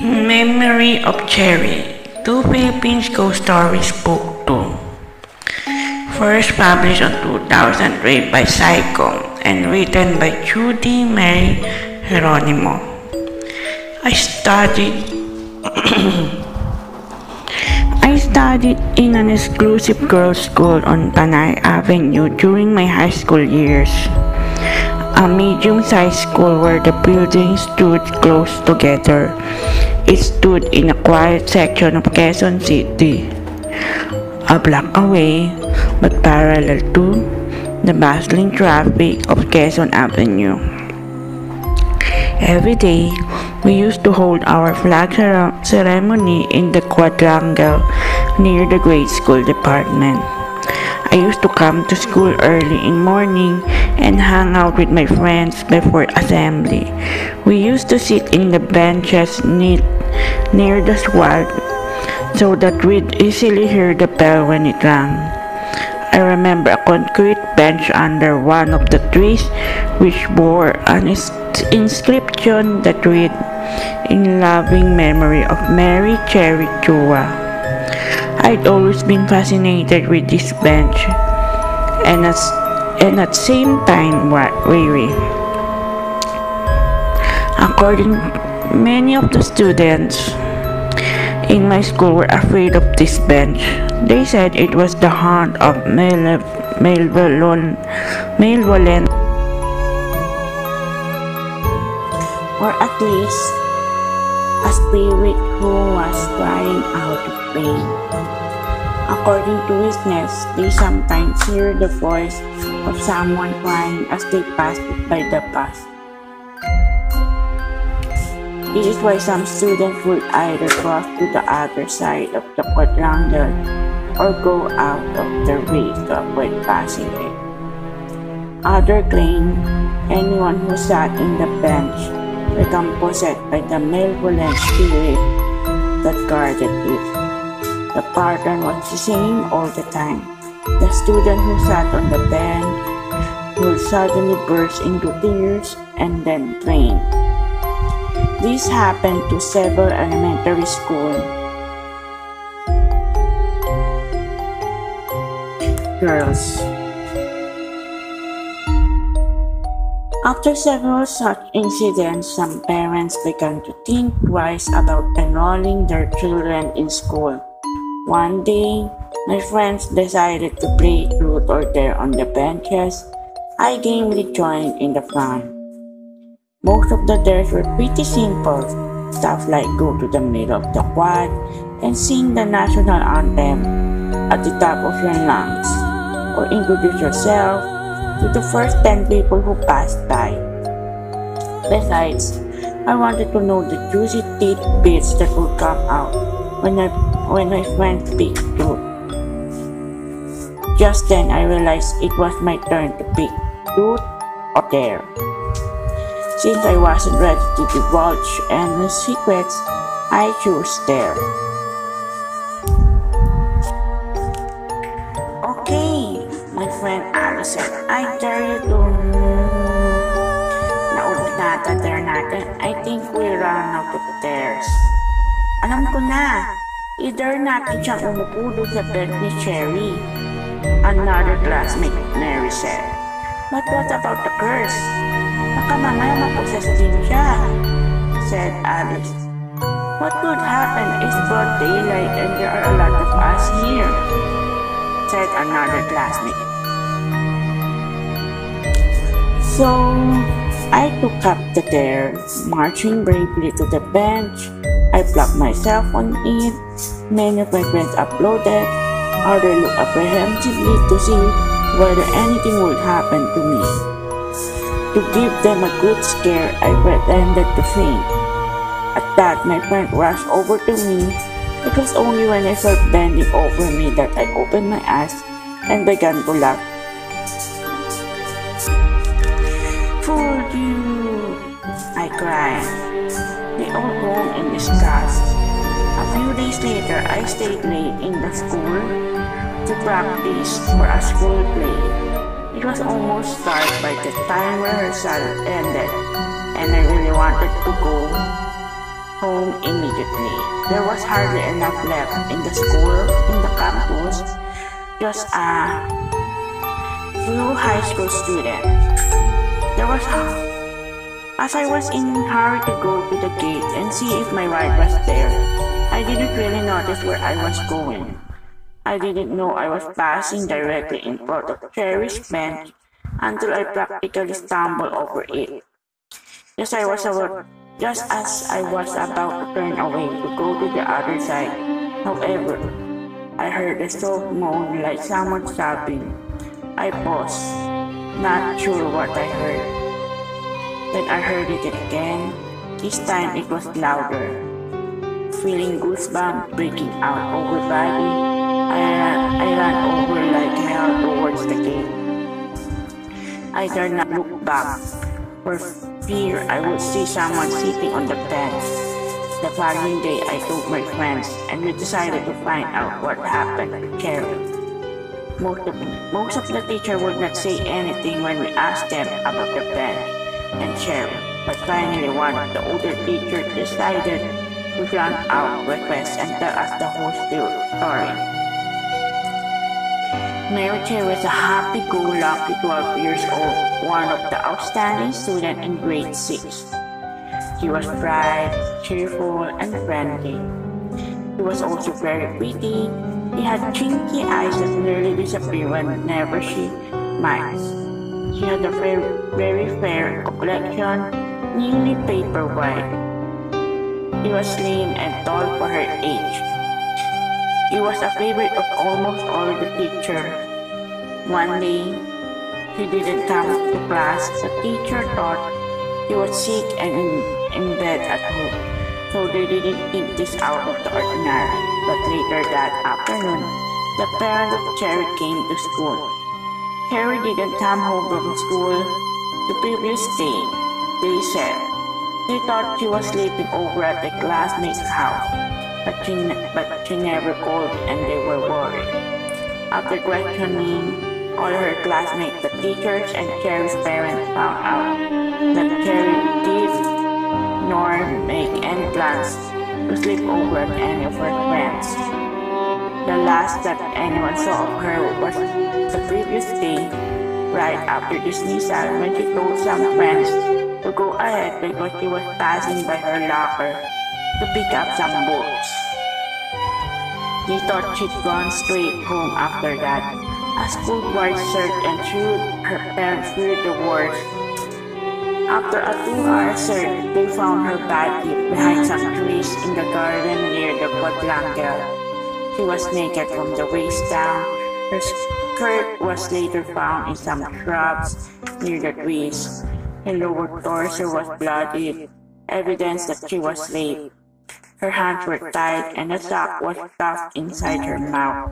Memory of Cherry. Two Philippines Ghost Stories Book 2 First published in 2003 by Psycho and written by Judy Mary Geronimo. I studied I studied in an exclusive girls' school on Tanay Avenue during my high school years a medium-sized school where the buildings stood close together. It stood in a quiet section of Quezon City, a block away but parallel to the bustling traffic of Quezon Avenue. Every day, we used to hold our flag ceremony in the quadrangle near the grade school department. I used to come to school early in morning and hang out with my friends before assembly. We used to sit in the benches near, near the sward so that we'd easily hear the bell when it rang. I remember a concrete bench under one of the trees which bore an inscription that read, In loving memory of Mary Cherry Chua. I'd always been fascinated with this bench and at, and at same time weary. According many of the students in my school were afraid of this bench. They said it was the haunt of malevolent, malevolent or at least a spirit who was crying out of pain. According to witness, they sometimes hear the voice of someone crying as they pass by the bus. This is why some students would either cross to the other side of the quadrangle or go out of their way to avoid passing it. Others claim anyone who sat in the bench become possessed by the malevolent spirit that guarded it. The pattern was the same all the time. The student who sat on the bench would suddenly burst into tears and then faint. This happened to several elementary school girls. After several such incidents, some parents began to think twice about enrolling their children in school. One day, my friends decided to play truth or dare on the benches. I gamely joined in the fun. Most of the dares were pretty simple, stuff like go to the middle of the quad and sing the national anthem at the top of your lungs, or introduce yourself to the first 10 people who passed by. Besides, I wanted to know the juicy tidbits that would come out when I when my friend picked truth. Just then I realized it was my turn to pick truth or dare. Since I wasn't ready to divulge any secrets, I chose dare. Allison, I dare you to... Naulit natin, dare natin. I think we run out of dares. Alam ko na, either natin siyang umupo sa bed ni Cherry. Another classmate, Mary said. But what about the curse? Baka mamaya maposes din siya, said Alice. What could happen is broad daylight and there are a lot of us here, said another classmate. So, I took up the dare, marching bravely to the bench. I plucked myself on it. Many of my friends uploaded. Others looked apprehensively to see whether anything would happen to me. To give them a good scare, I pretended to faint. At that, my friend rushed over to me. It was only when I felt bending over me that I opened my eyes and began to laugh I. They all home in disgust. A few days later, I stayed late in the school to practice for a school play. It was almost dark by the time rehearsal ended, and I really wanted to go home immediately. There was hardly enough left in the school, in the campus, just a few high school students. There was as I was in hurry to go to the gate and see if my ride was there, I didn't really notice where I was going. I didn't know I was passing directly in front of Cherry's bench until I practically stumbled over it. Just I was about, just as I was about to turn away to go to the other side. However, I heard a soft moan like someone sobbing. I paused, not sure what I heard. Then I heard it again. This time it was louder. Feeling goosebumps breaking out over body, I I ran over like hell towards the gate. I dared not look back, for fear I would see someone sitting on the bench. The following day, I told my friends, and we decided to find out what happened to Cherry. Most of, most of the teacher would not say anything when we asked them about the bench and Cherry, but finally one of the older teachers decided to run out request and tell us the whole story. Mary was a happy-go-lucky 12 years old, one of the outstanding students in grade 6. She was bright, cheerful, and friendly. She was also very pretty. She had chinky eyes that nearly disappear whenever she smiles. She had a very, very fair complexion, nearly paper white. She was slim and tall for her age. She was a favorite of almost all the teachers. One day, she didn't come to class. The teacher thought she was sick and in, in bed at home, so they didn't think this out of the ordinary. But later that afternoon, the parent of Cherry came to school. Cherry didn't come home from school the previous day, they said. They thought she was sleeping over at a classmate's house, but she, but she never called and they were worried. After questioning all her classmates, the teachers and Cherry's parents found out that Carrie did nor make any plans to sleep over at any of her friends. The last that anyone saw of her was the previous day, right after dismissal when she told some friends to go ahead because she was passing by her locker to pick up some books. They thought she'd gone straight home after that. A school guard searched and showed her parents feared the worst. After a two-hour search, they found her body behind some trees in the garden near the quadrangle. She was naked from the waist down. Her skirt was later found in some shrubs near the trees. Her lower torso was bloody, evidence that she was raped. Her hands were tied and a sock was stuffed inside her mouth,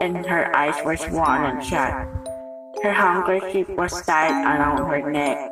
and her eyes were swollen and shut. Her handkerchief was tied around her neck.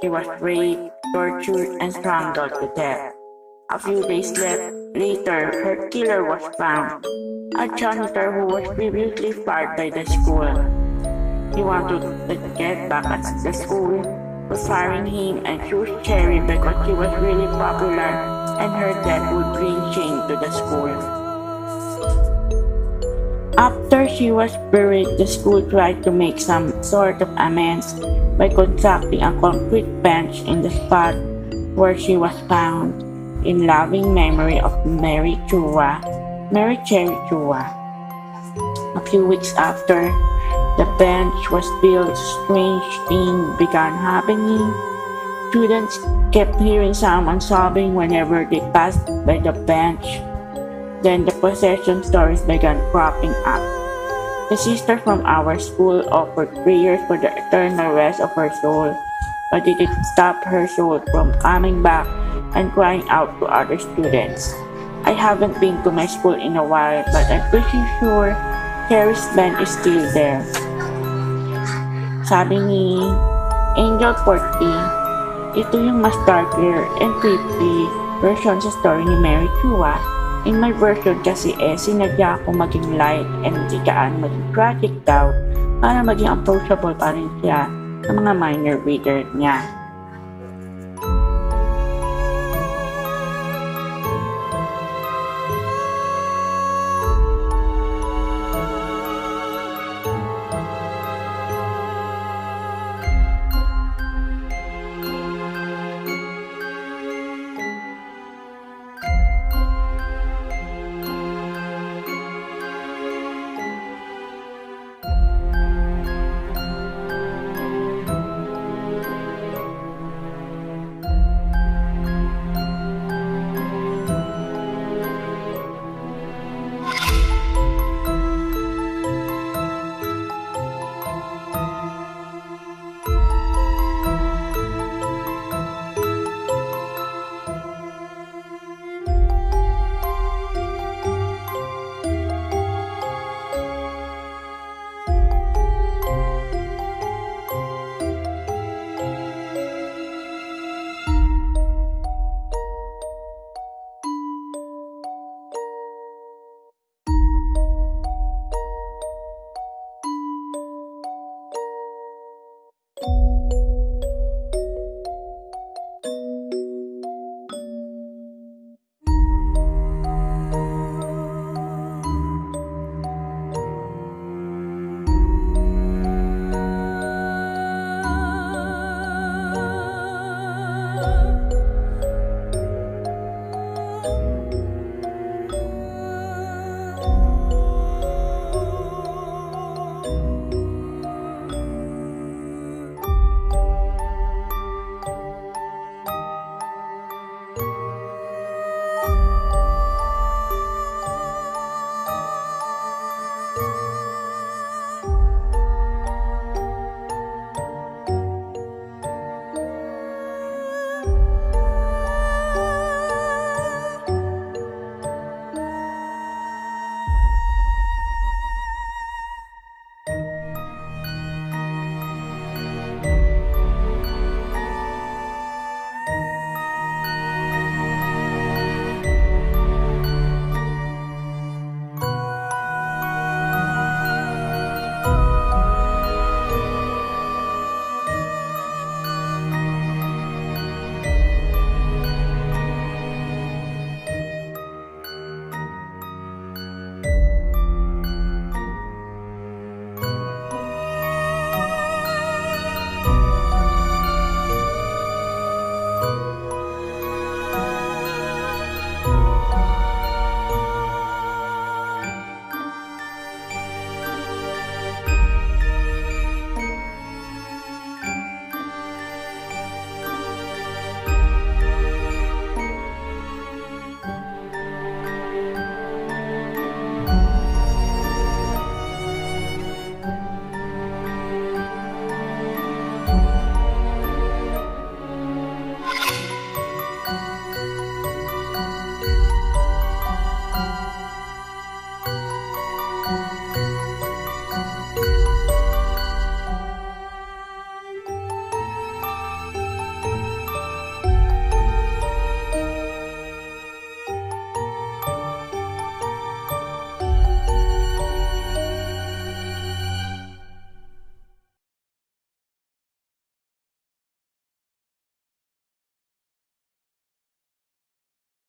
She was raped, tortured, and strangled to death. A few days later, her killer was found, a janitor who was previously fired by the school. He wanted to get back at the school for firing him and chose Cherry because she was really popular and her death would bring shame to the school. After she was buried, the school tried to make some sort of amends by constructing a concrete bench in the spot where she was found in loving memory of Mary Chua, Mary Cherry Chua. A few weeks after the bench was built, strange things began happening. Students kept hearing someone sobbing whenever they passed by the bench. Then the possession stories began cropping up. The sister from our school offered prayers for the eternal rest of her soul, but it didn't stop her soul from coming back and crying out to other students. I haven't been to my school in a while, but I'm pretty sure Harry's band is still there. Sabi ni Angel Porty, ito yung mas darker and creepy version sa story ni Mary Chua. In my version kasi eh, sinadya ko maging light and hindi kaan maging tragic daw para maging approachable pa rin siya sa mga minor reader niya.